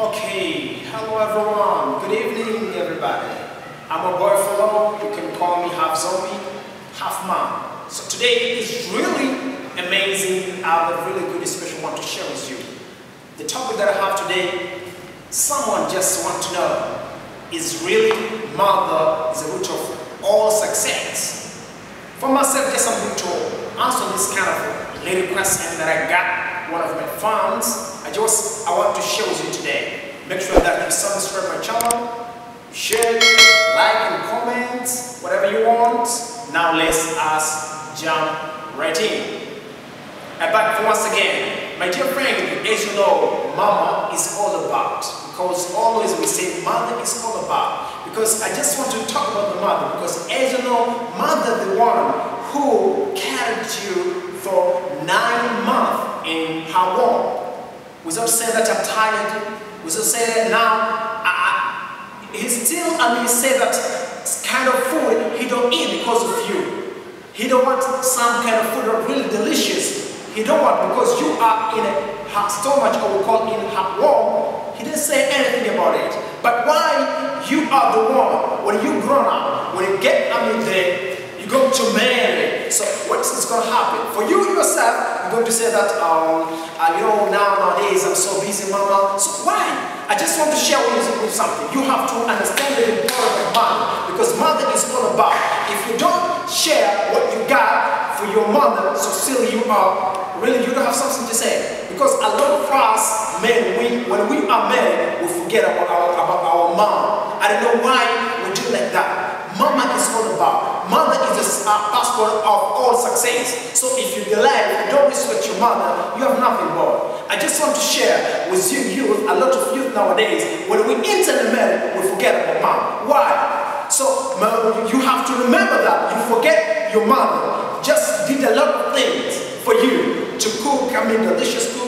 Okay, hello everyone. Good evening, everybody. I'm a boy fellow. You can call me half zombie, half man. So today is really amazing. I have a really good special one to share with you. The topic that I have today, someone just want to know, is really mother is the root of all success. For myself, just going to answer this kind of little question that I got one of my fans. I just I want to share with you today. Make sure that you subscribe my channel, share, like and comment, whatever you want. Now let's us jump right in. And back once again, my dear friend, as you know, mama is all about. Because always we say mother is all about. Because I just want to talk about the mother. Because as you know, mother the one who carried you for nine months in her womb. Without saying that I'm tired, without saying now, I, I, he still, I mean, say that kind of food he don't eat because of you. He don't want some kind of food that really delicious. He don't want because you are in her stomach or we call in her womb. He didn't say anything about it. But why you are the one, when you grown up, when you get, I mean, the, you go to what is going to happen? For you yourself, you're going to say that, um, uh, you know, now, nowadays, I'm so busy, mama. So why? I just want to share with you something. You have to understand the importance of mother. Because mother is all about. If you don't share what you got for your mother, so still you are, really, you don't have something to say. Because a lot of us, men, we, when we are men, we forget about our, about our mom. I don't know why we do like that. Mama is all about. Mother is a uh, passport of all success. So if you delay, you don't respect your mother, you have nothing more. I just want to share with you youth, a lot of youth nowadays, when we enter the marriage, we forget about mom. Why? So you have to remember that you forget your mother. Just did a lot of things for you to cook, I mean delicious food,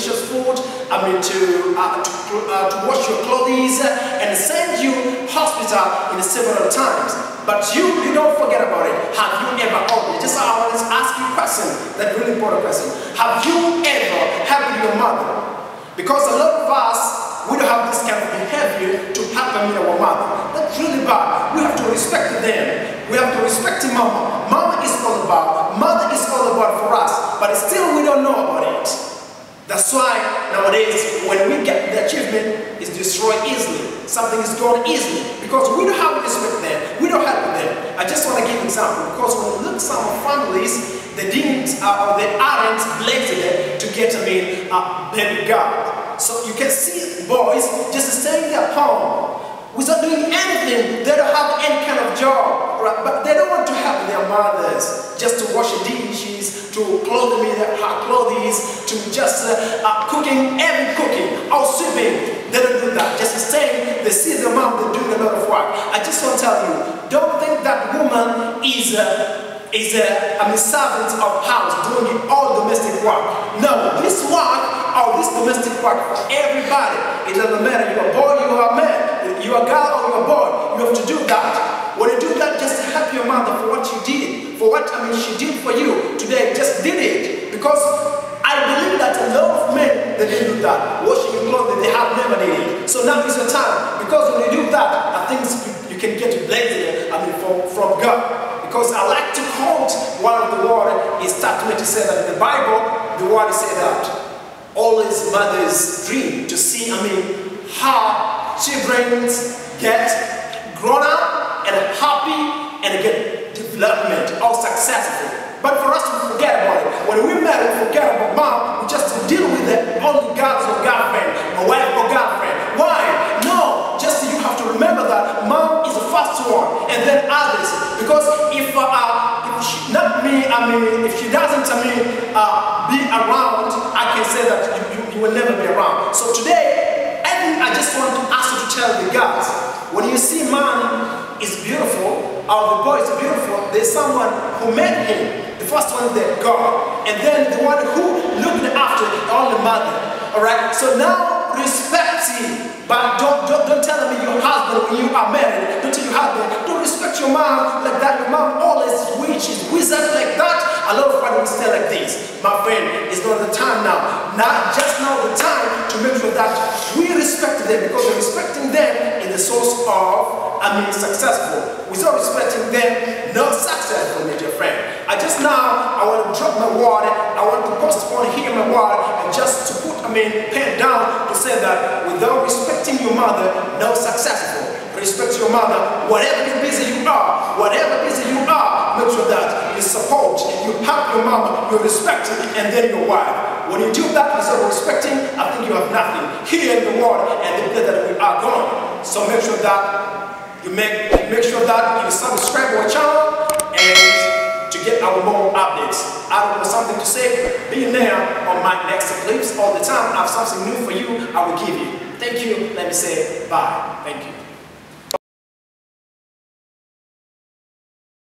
delicious food, I mean to, uh, to, uh, to wash your clothes and send you hospital in several times. But you, you don't forget about it. Have you ever, oh, just I to ask you a question, that really important question. Have you ever helped your mother? Because a lot of us, we don't have this kind of behavior to help I mean, our mother. That's really bad. We have to respect them. We have to respect mama. Mama is all about, mother is all about for us. But still we don't know. That's why nowadays when we get the achievement, it's destroyed easily. Something is gone easily because we don't have respect them. We don't help them. I just want to give an example because when you look some families, they didn't uh, or they aren't blessed to get I mean a baby girl. So you can see boys just staying at home without doing anything. They don't have any kind of job, but they don't want to help their mothers just to wash dishes, to clothe me their clothes, to just uh, uh, cooking, every cooking, or sweeping. They don't do that. Just staying, they see the mom, they're doing a lot of work. I just want to tell you, don't think that woman is a, is a, I mean, servant of house doing all domestic work. No, this work or this domestic work for everybody. It doesn't matter. You're a boy, you are a man. You're a girl or you're a boy. You have to do that. When you do that, help your mother for what you did. For what, I mean, she did for you today. Just did it. Because I believe that a lot of men, they didn't do that. Washing your clothes, they have never did it. So now is your time. Because when you do that, I think you, you can get blessed. I mean, from, from God. Because I like to quote one of the word is statement to say that in the Bible, the word say that always mother's dream to see, I mean, how children get grown up and happy and get development or successful. But for us to forget about it, when we marry, we forget about mom, we just deal with it only God's or girlfriend, or wife or girlfriend. Why? No, just you have to remember that mom is the first one, and then others. Because if, uh, if she, not me, I mean, if she doesn't, I mean, uh, be around, I can say that you, you, you will never be around. So today, I think I just want to ask you to tell the guys, when you see man is beautiful, or the boy is beautiful, there's someone who made him. The first one is the God, and then the one who looked after only mother. All right. So now respect him, but don't don't, don't tell me your husband when you are married. Don't tell your husband. Don't respect your mom like that. Your mom always witches, wizards like that. A lot of we stay like this. My friend, it's not the time now. Not just now the time to make sure that we respect them because respecting them is the source of, I mean, successful. Without respecting them, not successful, my dear friend. I just now, I want to drop my word. I want to postpone here my word and just to put, I mean, pen down to say that without respecting your mother, no successful. Respect your mother, whatever busy you are, whatever busy you are, make sure that you support, you help your mama, you respect and then your wife. When you do that instead of respecting, I think you have nothing here in the world and the place that we are going. So make sure that you make make sure that you subscribe to our channel and to get our more updates. I don't know something to say, be there on my next clips all the time. I have something new for you, I will give you. Thank you. Let me say bye. Thank you.